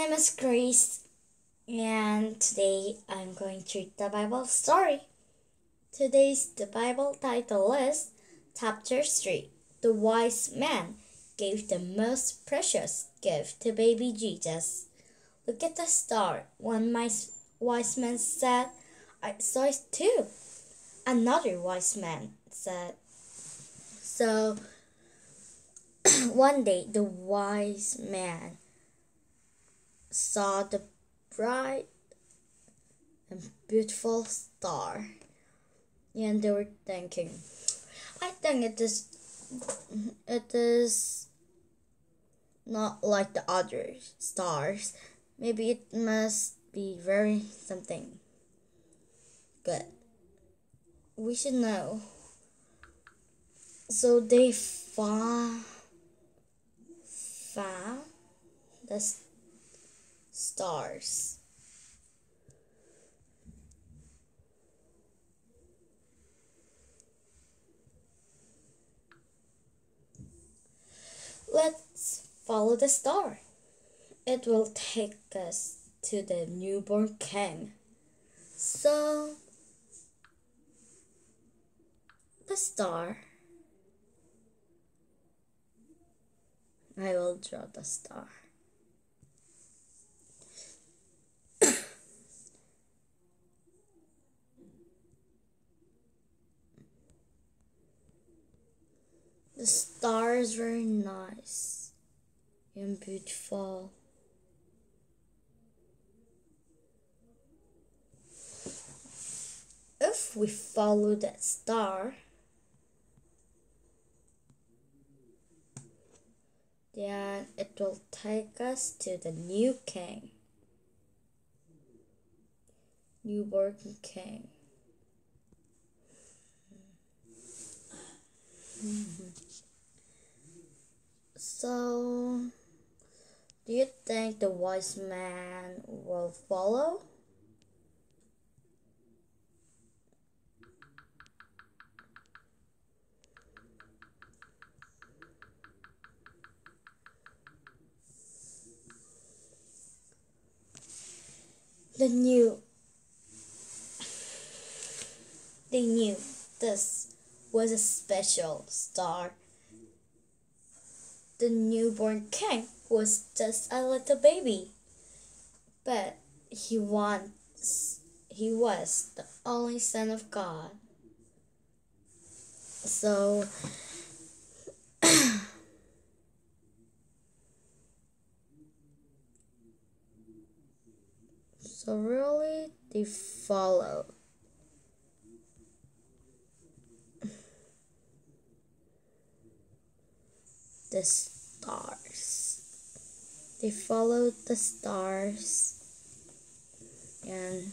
name is Grace, and today I'm going to read the Bible story. Today's the Bible title is Chapter 3 The Wise Man Gave the Most Precious Gift to Baby Jesus. Look at the star. One wise man said, I saw it too. Another wise man said, So one day the wise man saw the bright and beautiful star. And they were thinking i think it is it is not like the other stars. Maybe it must be very something good. We should know. So they found found the stars. Let's follow the star. It will take us to the newborn king. So, the star. I will draw the star. The stars were nice and beautiful. If we follow that star, then it will take us to the new king, newborn king. Mm-hmm. So, do you think the wise man will follow? The new they knew this was a special star the newborn king was just a little baby. But he wants he was the only son of God. So So really they followed the stars. They followed the stars and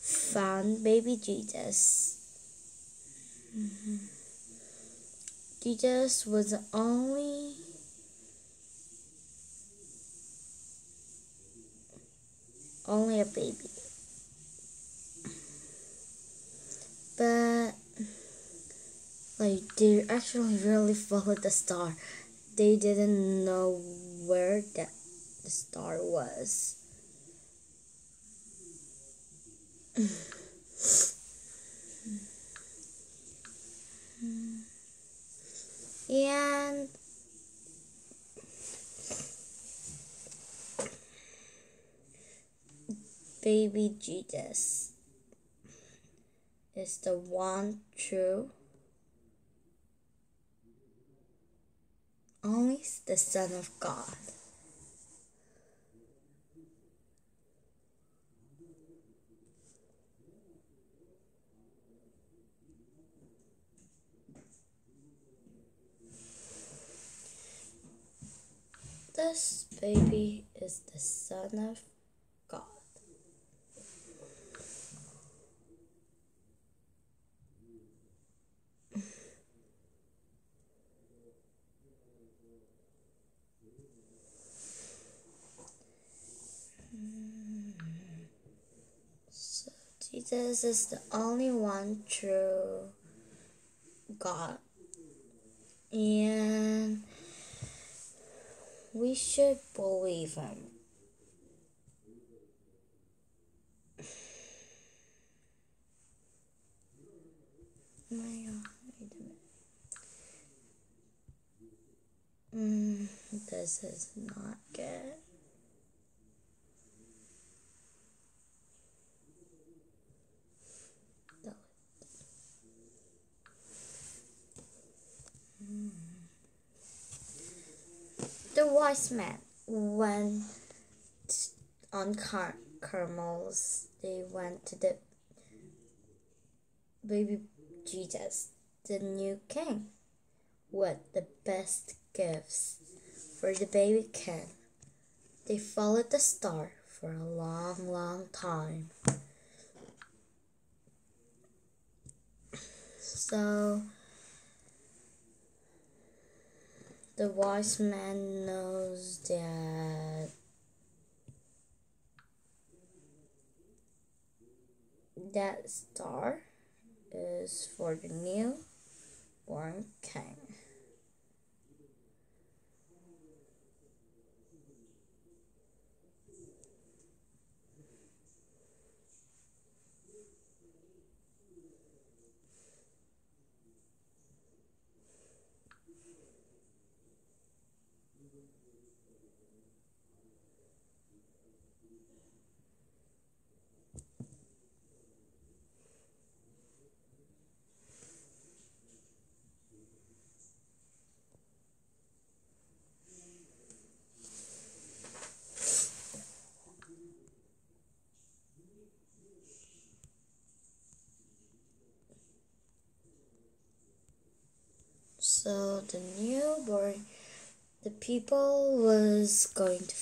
found baby Jesus. Mm-hmm. Jesus was the only only a baby. But like they actually really followed the star. They didn't know where that the star was. and baby Jesus is the one true only the Son of God. This baby is the Son of Jesus is the only one true God. And we should believe him. My God, wait a minute. Mm, this is not good. The wise man went on car- camels. They went to the baby Jesus, the new king, with the best gifts for the baby king. They followed the star for a long, long time. So the wise man knows that that star is for the new born king. So the newborn, the people was going to.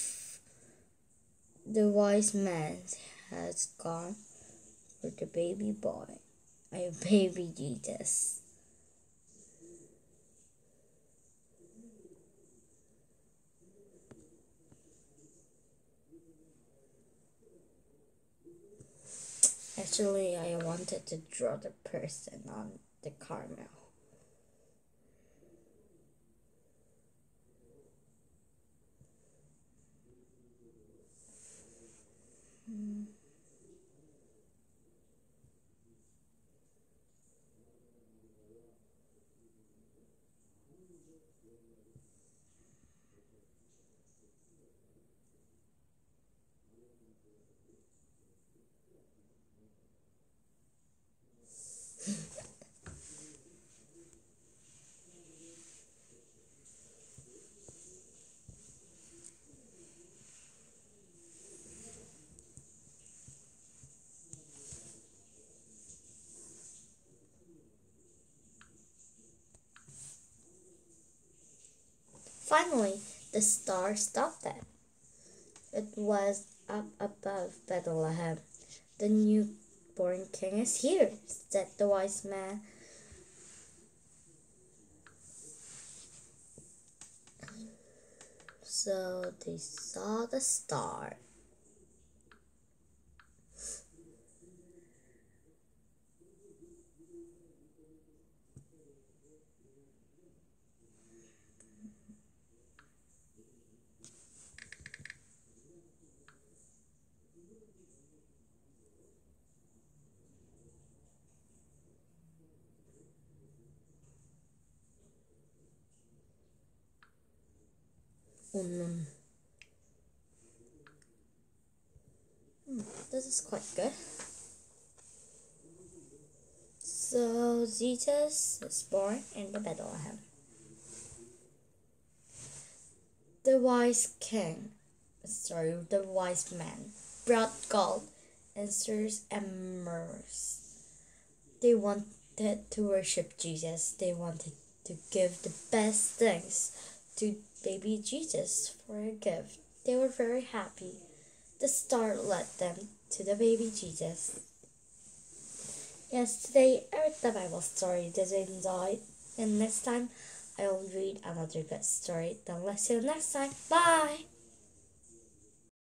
The wise man has gone for the baby boy, a baby Jesus. Actually, I wanted to draw the person on the caramel. Finally, the star stopped it. It was up above Bethlehem. The newborn king is here, said the wise man. So they saw the star. Hmm, this is quite good. So Jesus is born in the Bethlehem. The wise king, sorry, the wise man brought gold and stirs and myrrhs. They wanted to worship Jesus. They wanted to give the best things to baby Jesus for a gift. They were very happy. The star led them to the baby Jesus. Yesterday I read the Bible story. Did you enjoy? And next time I will read another good story. Then let's see you next time. Bye!